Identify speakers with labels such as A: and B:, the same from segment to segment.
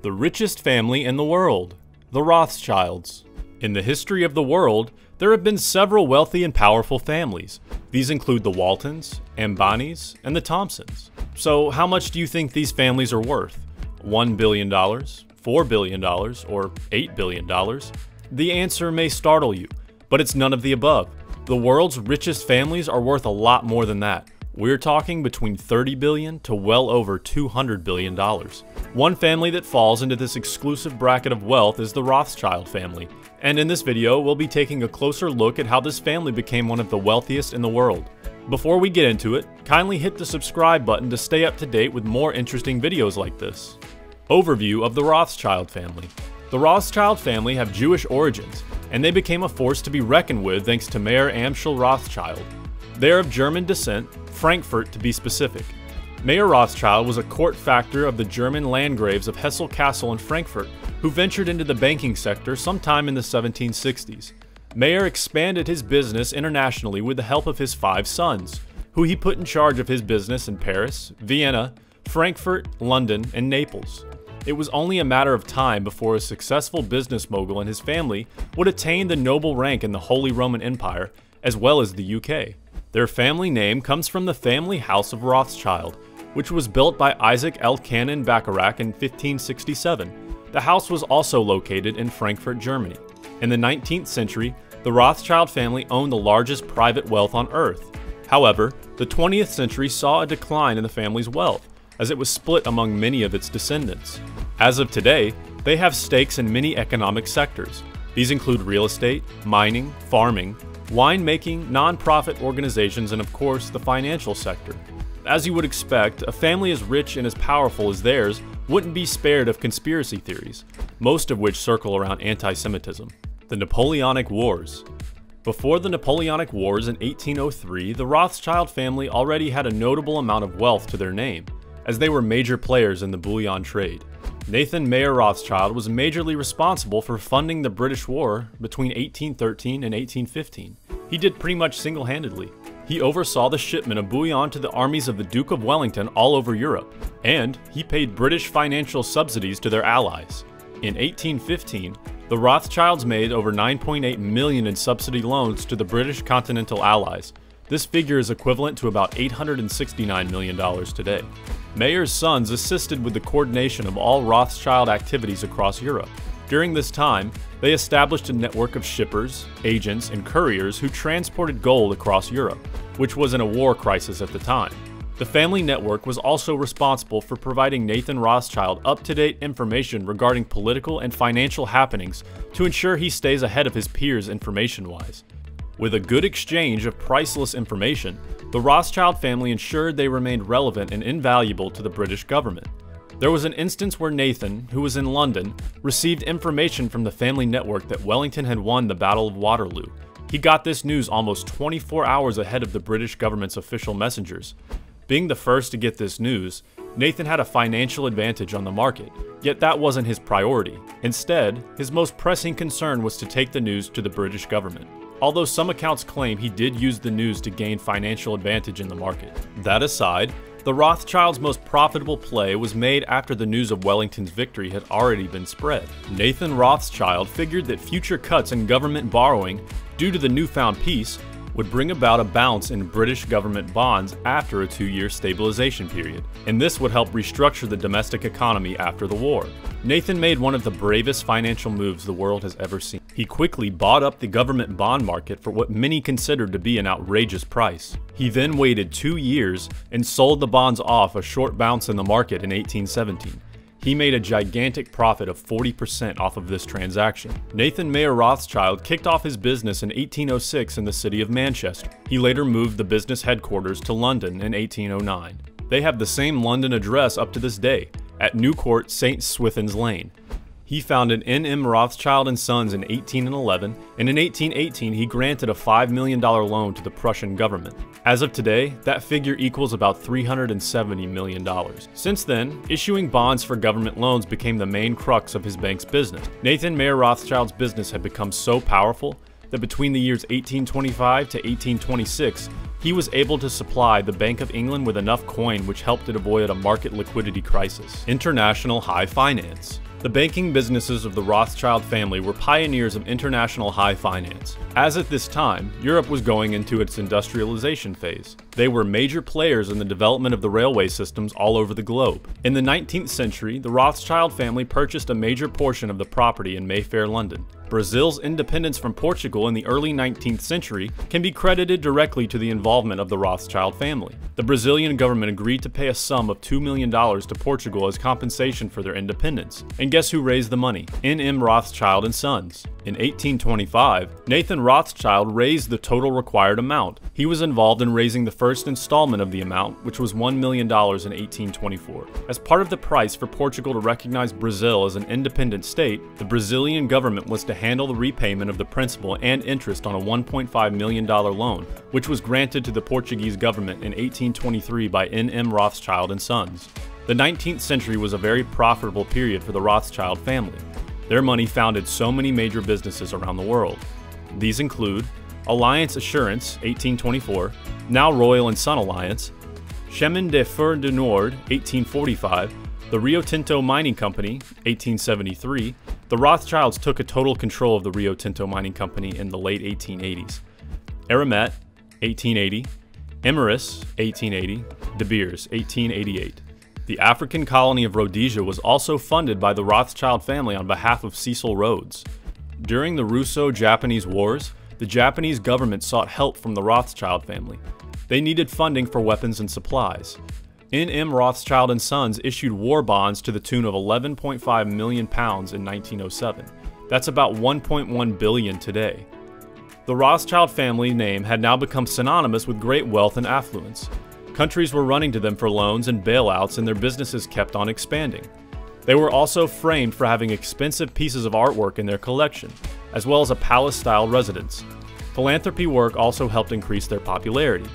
A: The richest family in the world, the Rothschilds. In the history of the world, there have been several wealthy and powerful families. These include the Waltons, Ambanis, and the Thompsons. So, how much do you think these families are worth? $1 billion, $4 billion, or $8 billion? The answer may startle you, but it's none of the above. The world's richest families are worth a lot more than that. We're talking between 30 billion to well over 200 billion dollars. One family that falls into this exclusive bracket of wealth is the Rothschild family. And in this video, we'll be taking a closer look at how this family became one of the wealthiest in the world. Before we get into it, kindly hit the subscribe button to stay up to date with more interesting videos like this. Overview of the Rothschild family. The Rothschild family have Jewish origins, and they became a force to be reckoned with thanks to Mayer Amschel Rothschild. They are of German descent Frankfurt to be specific. Mayer Rothschild was a court factor of the German Landgraves of Hesse Cassel and Frankfurt, who ventured into the banking sector sometime in the 1760s. Mayer expanded his business internationally with the help of his five sons, who he put in charge of his business in Paris, Vienna, Frankfurt, London, and Naples. It was only a matter of time before a successful business mogul and his family would attain the noble rank in the Holy Roman Empire, as well as the UK. Their family name comes from the family house of Rothschild, which was built by Isaac Elchanan Bacharach in 1567. The house was also located in Frankfurt, Germany. In the 19th century, the Rothschild family owned the largest private wealth on earth. However, the 20th century saw a decline in the family's wealth, as it was split among many of its descendants. As of today, they have stakes in many economic sectors. These include real estate, mining, farming, winemaking, nonprofit organizations, and of course, the financial sector. As you would expect, a family as rich and as powerful as theirs wouldn't be spared of conspiracy theories, most of which circle around anti Semitism. The Napoleonic Wars. Before the Napoleonic Wars in 1803, the Rothschild family already had a notable amount of wealth to their name, as they were major players in the bullion trade. Nathan Mayer Rothschild was majorly responsible for funding the British War between 1813 and 1815. He did pretty much single handedly. He oversaw the shipment of bullion to the armies of the Duke of Wellington all over Europe, and he paid British financial subsidies to their allies. In 1815, the Rothschilds made over 9.8 million in subsidy loans to the British Continental Allies. This figure is equivalent to about $869 million today. Mayer's sons assisted with the coordination of all Rothschild activities across Europe. During this time, they established a network of shippers, agents, and couriers who transported gold across Europe, which was in a war crisis at the time. The family network was also responsible for providing Nathan Rothschild up to date information regarding political and financial happenings to ensure he stays ahead of his peers information wise. With a good exchange of priceless information, the Rothschild family ensured they remained relevant and invaluable to the British government. There was an instance where Nathan, who was in London, received information from the family network that Wellington had won the Battle of Waterloo. He got this news almost 24 hours ahead of the British government's official messengers. Being the first to get this news, Nathan had a financial advantage on the market, yet that wasn't his priority. Instead, his most pressing concern was to take the news to the British government although some accounts claim he did use the news to gain financial advantage in the market. That aside, the Rothschilds' most profitable play was made after the news of Wellington's victory had already been spread. Nathan Rothschild figured that future cuts in government borrowing, due to the newfound peace, would bring about a bounce in British government bonds after a two year stabilization period, and this would help restructure the domestic economy after the war. Nathan made one of the bravest financial moves the world has ever seen. He quickly bought up the government bond market for what many considered to be an outrageous price. He then waited two years and sold the bonds off a short bounce in the market in 1817. He made a gigantic profit of 40% off of this transaction. Nathan Mayer Rothschild kicked off his business in 1806 in the city of Manchester. He later moved the business headquarters to London in 1809. They have the same London address up to this day, at New Court, St. Swithin's Lane. He founded N.M. Rothschild & Sons in 1811, and in 1818 he granted a $5 million loan to the Prussian government. As of today, that figure equals about $370 million. Since then, issuing bonds for government loans became the main crux of his bank's business. Nathan Mayer Rothschild's business had become so powerful that between the years 1825 to 1826, he was able to supply the Bank of England with enough coin which helped it avoid a market liquidity crisis. International High Finance The banking businesses of the Rothschild family were pioneers of international high finance. As at this time, Europe was going into its industrialization phase. They were major players in the development of the railway systems all over the globe. In the 19th century, the Rothschild family purchased a major portion of the property in Mayfair, London. Brazil's independence from Portugal in the early 19th century can be credited directly to the involvement of the Rothschild family. The Brazilian government agreed to pay a sum of $2 million to Portugal as compensation for their independence. And guess who raised the money? N.M. Rothschild and Sons. In 1825, Nathan Rothschild raised the total required amount. He was involved in raising the first installment of the amount, which was $1 million in 1824. As part of the price for Portugal to recognize Brazil as an independent state, the Brazilian government was to handle the repayment of the principal and interest on a $1.5 million loan, which was granted to the Portuguese government in 1823 by N.M. Rothschild and Sons. The 19th century was a very profitable period for the Rothschild family. Their money founded so many major businesses around the world. These include Alliance Assurance, 1824, now Royal and Sun Alliance, Chemin de Fer du Nord, 1845, the Rio Tinto Mining Company, 1873. The Rothschilds took a total control of the Rio Tinto Mining Company in the late 1880s. Eramet, 1880, Imerys, 1880, De Beers, 1888. The African colony of Rhodesia was also funded by the Rothschild family on behalf of Cecil Rhodes. During the Russo-Japanese Wars, the Japanese government sought help from the Rothschild family. They needed funding for weapons and supplies. N.M. Rothschild and Sons issued war bonds to the tune of 11.5 million pounds in 1907. That's about 1.1 billion today. The Rothschild family name had now become synonymous with great wealth and affluence. Countries were running to them for loans and bailouts, and their businesses kept on expanding. They were also framed for having expensive pieces of artwork in their collection, as well as a palace style residence. Philanthropy work also helped increase their popularity.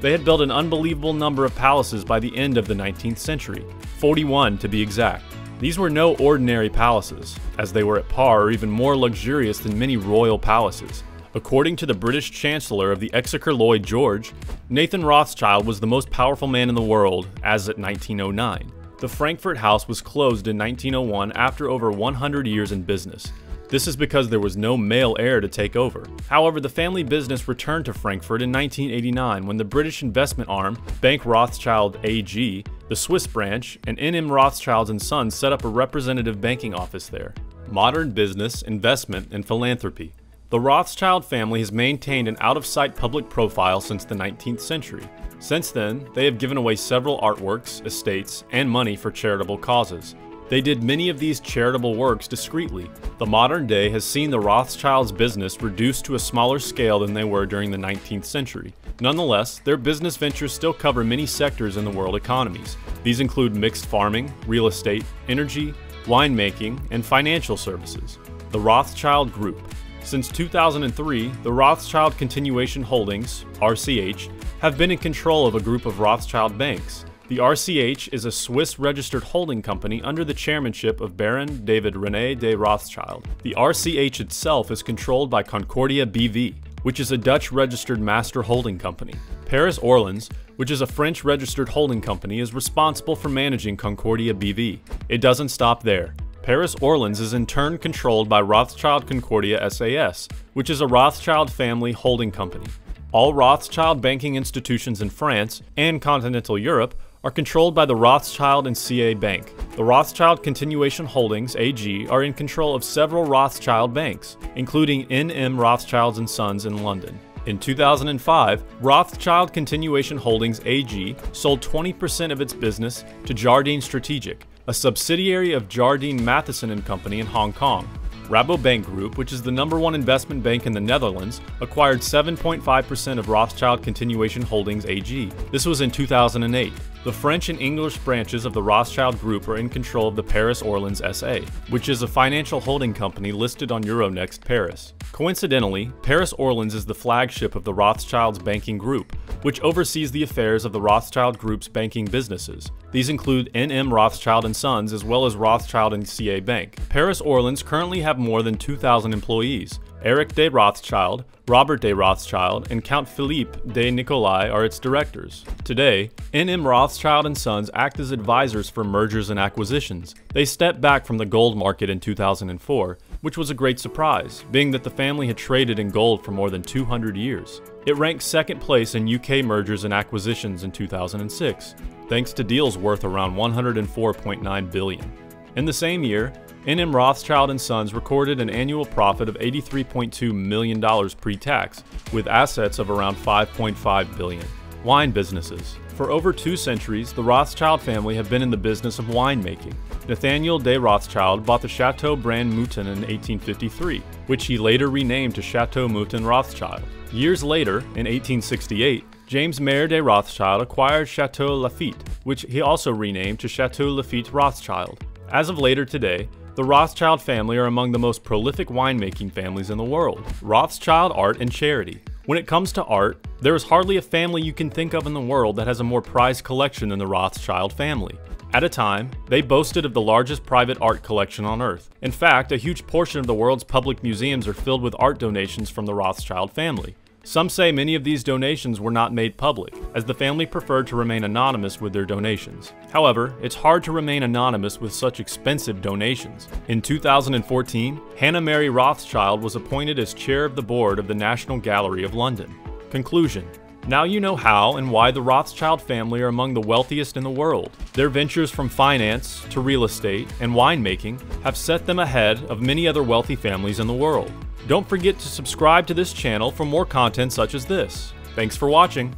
A: They had built an unbelievable number of palaces by the end of the 19th century, 41 to be exact. These were no ordinary palaces, as they were at par or even more luxurious than many royal palaces. According to the British Chancellor of the Exchequer Lloyd George, Nathan Rothschild was the most powerful man in the world as at 1909. The Frankfurt House was closed in 1901 after over 100 years in business. This is because there was no male heir to take over. However, the family business returned to Frankfurt in 1989 when the British investment arm, Bank Rothschild AG, the Swiss branch, and N.M. Rothschild and Sons set up a representative banking office there. Modern business, investment, and philanthropy. The Rothschild family has maintained an out of sight public profile since the 19th century. Since then, they have given away several artworks, estates, and money for charitable causes. They did many of these charitable works discreetly. The modern day has seen the Rothschilds' business reduced to a smaller scale than they were during the 19th century. Nonetheless, their business ventures still cover many sectors in the world economies. These include mixed farming, real estate, energy, winemaking, and financial services. The Rothschild Group since 2003, the Rothschild Continuation Holdings, RCH, have been in control of a group of Rothschild banks. The RCH is a Swiss registered holding company under the chairmanship of Baron David Rene de Rothschild. The RCH itself is controlled by Concordia BV, which is a Dutch registered master holding company. Paris Orleans, which is a French registered holding company, is responsible for managing Concordia BV. It doesn't stop there. Paris Orleans is in turn controlled by Rothschild Concordia SAS, which is a Rothschild family holding company. All Rothschild banking institutions in France and continental Europe are controlled by the Rothschild and CA Bank. The Rothschild Continuation Holdings AG are in control of several Rothschild banks, including NM Rothschilds and Sons in London. In 2005, Rothschild Continuation Holdings AG sold 20% of its business to Jardine Strategic, a subsidiary of Jardine Matheson and Company in Hong Kong. Rabobank Group, which is the number one investment bank in the Netherlands, acquired 7.5% of Rothschild Continuation Holdings AG. This was in 2008. The French and English branches of the Rothschild Group are in control of the Paris Orleans SA, which is a financial holding company listed on Euronext Paris. Coincidentally, Paris Orleans is the flagship of the Rothschilds banking group, which oversees the affairs of the Rothschild Group's banking businesses. These include NM Rothschild & Sons as well as Rothschild CA Bank. Paris Orleans currently have more than 2,000 employees, Eric de Rothschild, Robert de Rothschild, and Count Philippe de Nicolai are its directors. Today, N.M. Rothschild and Sons act as advisors for mergers and acquisitions. They stepped back from the gold market in 2004, which was a great surprise, being that the family had traded in gold for more than 200 years. It ranked second place in UK mergers and acquisitions in 2006, thanks to deals worth around 104.9 billion. In the same year, N.M. Rothschild Sons recorded an annual profit of $83.2 million pre-tax, with assets of around 5.5 billion. Wine businesses. For over two centuries, the Rothschild family have been in the business of winemaking. Nathaniel de Rothschild bought the Chateau Brane Mouton in 1853, which he later renamed to Chateau Mouton Rothschild. Years later, in 1868, James Mayer de Rothschild acquired Chateau Lafite, which he also renamed to Chateau Lafite Rothschild. As of later today, the Rothschild family are among the most prolific winemaking families in the world. Rothschild Art and Charity. When it comes to art, there is hardly a family you can think of in the world that has a more prized collection than the Rothschild family. At a time, they boasted of the largest private art collection on earth. In fact, a huge portion of the world's public museums are filled with art donations from the Rothschild family. Some say many of these donations were not made public, as the family preferred to remain anonymous with their donations. However, it's hard to remain anonymous with such expensive donations. In 2014, Hannah Mary Rothschild was appointed as chair of the board of the National Gallery of London. Conclusion now you know how and why the Rothschild family are among the wealthiest in the world. Their ventures from finance to real estate and winemaking have set them ahead of many other wealthy families in the world. Don't forget to subscribe to this channel for more content such as this. Thanks for watching.